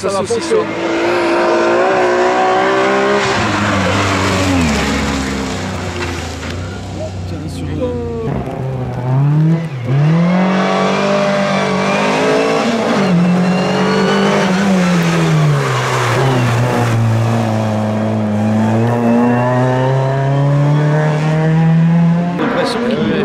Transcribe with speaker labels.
Speaker 1: ça, ça saucissonne.
Speaker 2: J'ai